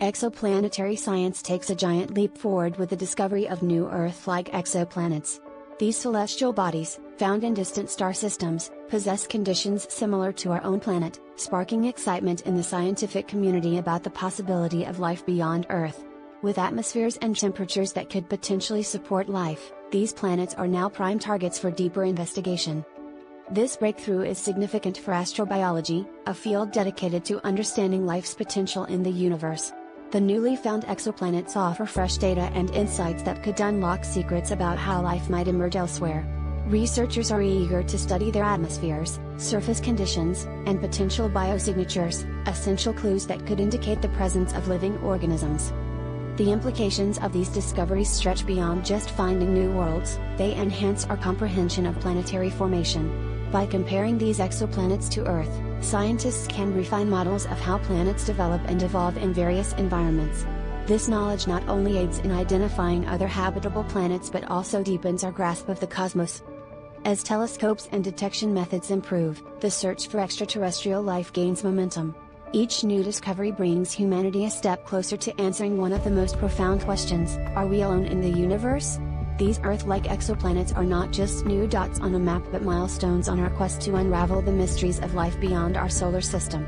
Exoplanetary science takes a giant leap forward with the discovery of new Earth like exoplanets. These celestial bodies, found in distant star systems, possess conditions similar to our own planet, sparking excitement in the scientific community about the possibility of life beyond Earth. With atmospheres and temperatures that could potentially support life, these planets are now prime targets for deeper investigation. This breakthrough is significant for astrobiology, a field dedicated to understanding life's potential in the universe. The newly found exoplanets offer fresh data and insights that could unlock secrets about how life might emerge elsewhere. Researchers are eager to study their atmospheres, surface conditions, and potential biosignatures, essential clues that could indicate the presence of living organisms. The implications of these discoveries stretch beyond just finding new worlds, they enhance our comprehension of planetary formation. By comparing these exoplanets to Earth, scientists can refine models of how planets develop and evolve in various environments. This knowledge not only aids in identifying other habitable planets but also deepens our grasp of the cosmos. As telescopes and detection methods improve, the search for extraterrestrial life gains momentum. Each new discovery brings humanity a step closer to answering one of the most profound questions Are we alone in the universe? These Earth like exoplanets are not just new dots on a map but milestones on our quest to unravel the mysteries of life beyond our solar system.